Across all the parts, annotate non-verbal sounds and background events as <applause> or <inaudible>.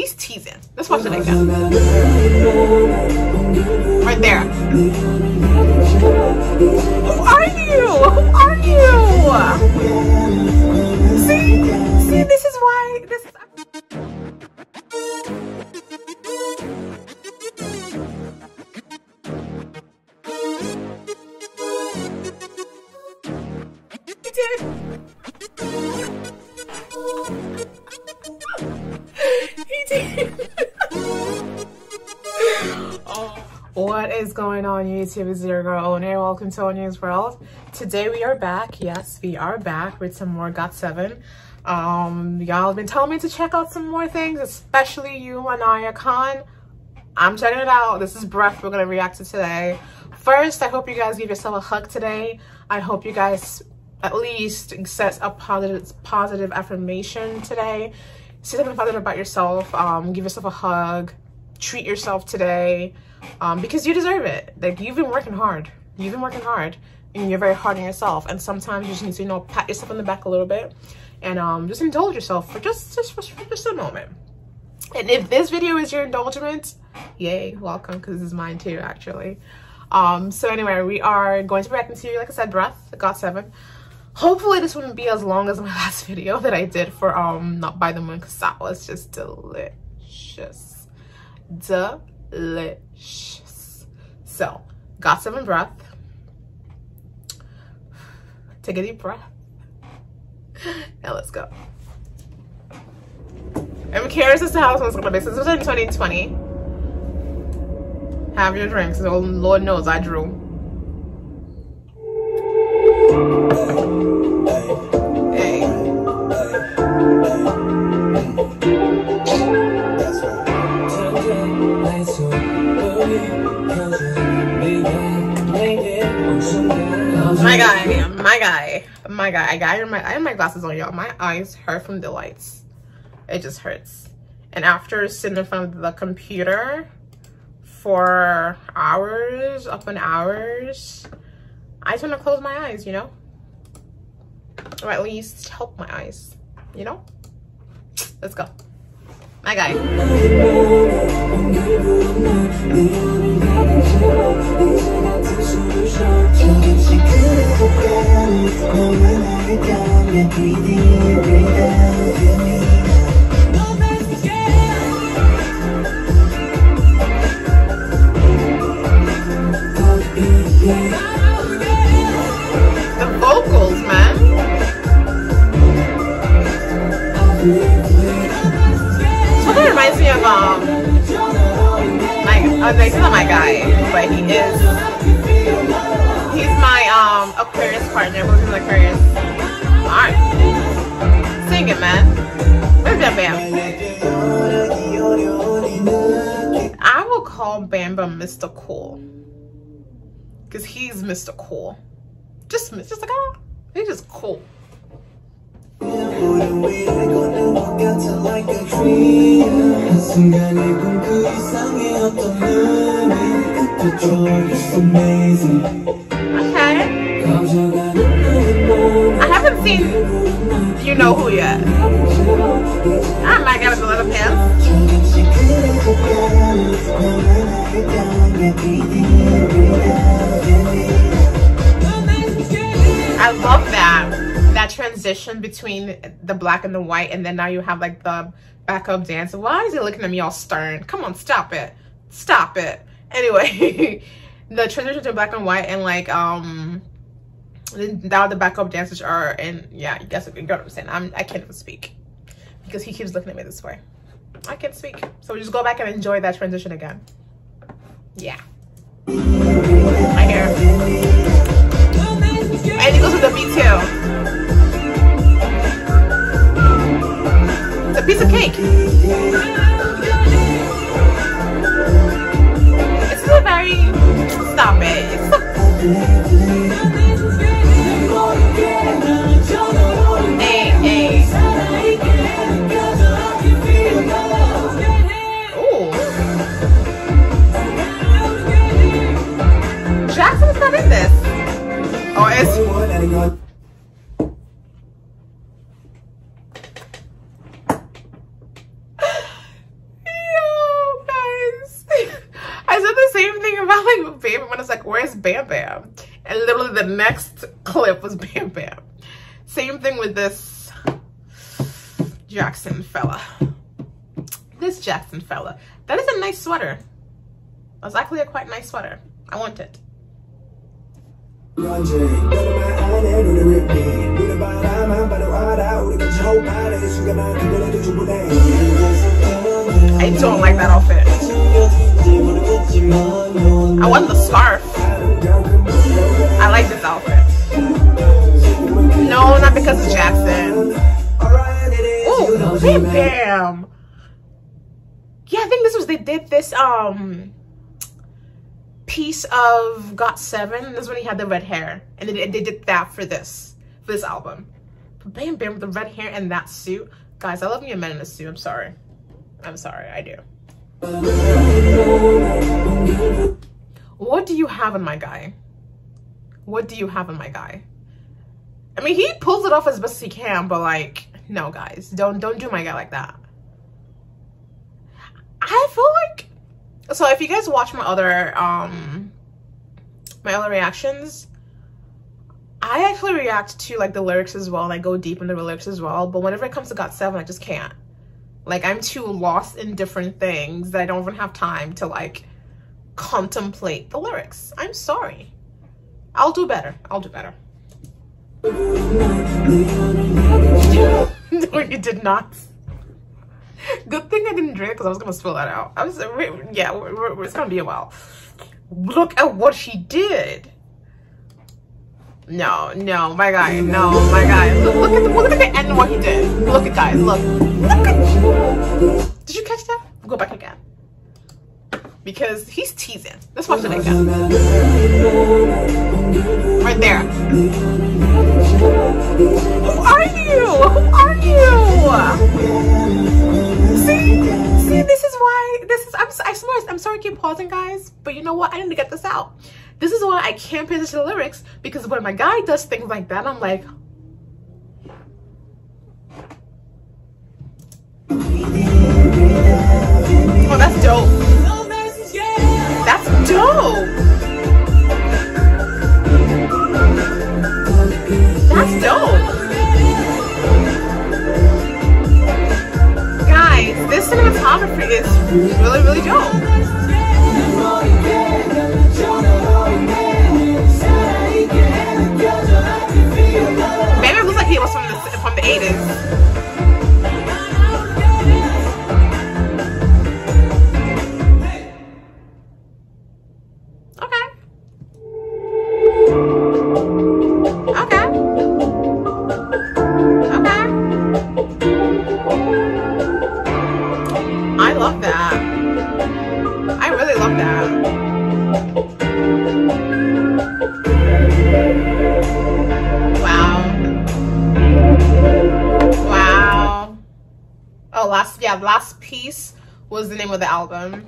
He's teasing. Let's watch it again. Right there. Who are you? Who are you? See? See, this is why this going on YouTube? It's your girl Onye. Welcome to Onye's World. Today we are back. Yes, we are back with some more GOT7. Um, y'all have been telling me to check out some more things, especially you, Anaya Khan. I'm checking it out. This is Breath we're gonna react to today. First, I hope you guys give yourself a hug today. I hope you guys at least set a positive positive affirmation today. Say something positive about yourself. Um, give yourself a hug. Treat yourself today. Um, because you deserve it. Like you've been working hard. You've been working hard. And you're very hard on yourself. And sometimes you just need to, you know, pat yourself on the back a little bit and um just indulge yourself for just just for, just a moment. And if this video is your indulgence, yay, welcome, because this is mine too, actually. Um, so anyway, we are going to be reacting to, like I said, Breath, GOT7. Hopefully this wouldn't be as long as my <laughs> last video that I did for um Not by the Moon, because that was just delicious. Delicious. So, GOT7 Breath. Take a deep breath. Now let's go. I'm curious as to how this one's gonna be. Since it was in 2020, have your drinks. Oh, Lord knows I drew. My guy, my guy. I got my I have my glasses on, y'all. My eyes hurt from the lights. It just hurts. And after sitting in front of the computer for hours, up and hours, I just want to close my eyes, you know? Or at least help my eyes, you know? Let's go. My guy. Um my uh, like, he's not my guy, but he is he's my um Aquarius partner who's in Aquarius. Alright. Sing it man. Where's that Bam? I will call Bamba Mr. Cool. Cause he's Mr. Cool. Just just like oh, he's just cool. Okay. I haven't seen you know who yet. I might get a lot of him. I love that that transition between the black and the white, and then now you have like the backup dance. Why is he looking at me all stern? Come on, stop it, stop it. Anyway, <laughs> the transition to black and white, and like um, now the backup dancers are, and yeah, you guys you get what I'm saying. I'm I can't even speak because he keeps looking at me this way. I can't speak, so we just go back and enjoy that transition again. Yeah, where's Bam Bam? And literally the next clip was Bam Bam. Same thing with this Jackson fella. This Jackson fella. That is a nice sweater. That's actually a quite nice sweater. I want it. I don't like that outfit. I want the scarf. Like this outfit. No, not because of Jackson. Oh, bam. Yeah, I think this was, they did this, um, piece of GOT7. This is when he had the red hair. And they, they did that for this, for this album. Bam, bam, with the red hair and that suit. Guys, I love me a man in a suit. I'm sorry. I'm sorry, I do. What do you have in my guy? What do you have in my guy? I mean, he pulls it off as best he can, but like, no, guys, don't don't do my guy like that. I feel like so if you guys watch my other um my other reactions, I actually react to like the lyrics as well and I go deep into the lyrics as well. But whenever it comes to GOT7, I just can't. Like I'm too lost in different things that I don't even have time to like contemplate the lyrics. I'm sorry. I'll do better. I'll do better. <laughs> no, you did not. Good thing I didn't drink because I was gonna spill that out. I was, yeah, we're, we're, it's gonna be a while. Look at what she did. No, no, my guy, no, my guy. Look, look at the, look at the end of what he did. Look at guys, look, look at. Because he's teasing. Let's watch it again. Right there. Who are you? Who are you? See, see, this is why. This is. I'm. I. I'm sorry. I keep pausing, guys. But you know what? I need to get this out. This is why I can't pay attention to the lyrics because when my guy does things like that, I'm like, oh, that's dope. Dope. That's dope. Guys, this cinematography is really, really dope. Last piece was the name of the album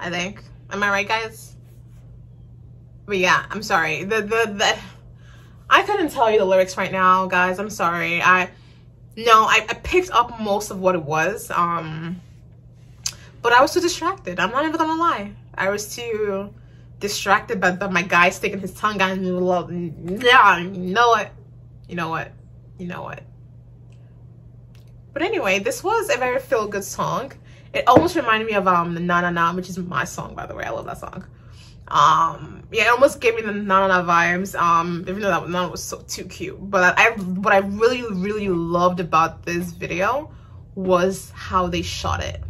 i think. Am i right guys? But yeah i'm sorry. The the the i couldn't tell you the lyrics right now guys. I'm sorry. I no I, I picked up most of what it was um but i was too distracted. I'm not even gonna lie. I was too distracted by the, my guy sticking his tongue out yeah you know what? You know what? You know what but anyway, this was a very feel-good song. It almost reminded me of um, the Na Na Na, which is my song, by the way. I love that song. Um, yeah, it almost gave me the Na Na Na vibes, um, even though that Na was so too cute. But I, what I really, really loved about this video was how they shot it.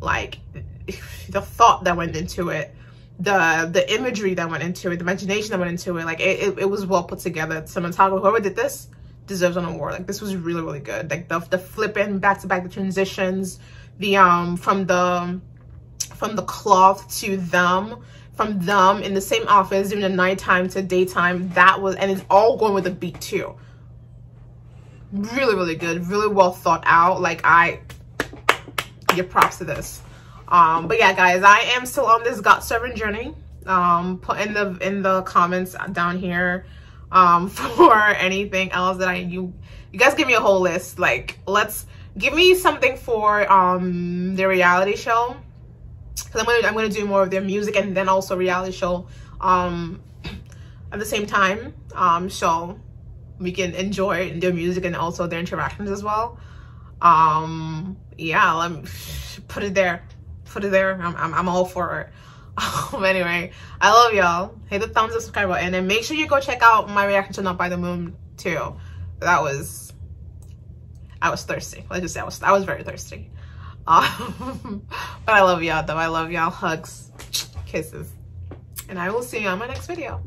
Like, <laughs> the thought that went into it the the imagery that went into it the imagination that went into it like it, it, it was well put together cinematographer whoever did this deserves an award. Like this was really, really good. Like the, the flipping back to back, the transitions, the, um, from the, from the cloth to them, from them in the same office during the nighttime to daytime. That was, and it's all going with the beat too. Really, really good. Really well thought out. Like I give props to this. Um, but yeah, guys, I am still on this GOT7 journey. Um, put in the, in the comments down here um, <laughs> for anything else that I, you, you guys give me a whole list. Like, let's, give me something for um, the reality show. Cause I'm gonna, I'm gonna do more of their music and then also reality show um <clears throat> at the same time um so we can enjoy their music and also their interactions as well um yeah let me <sighs> put it there put it there i'm, I'm, I'm all for it <laughs> anyway i love y'all. Hit the thumbs up subscribe button and make sure you go check out my reaction to not by the moon too. That was i was thirsty. Let's just say i was i was very thirsty. <laughs> Um, but i love y'all though. I love y'all. Hugs kisses and i will see you on my next video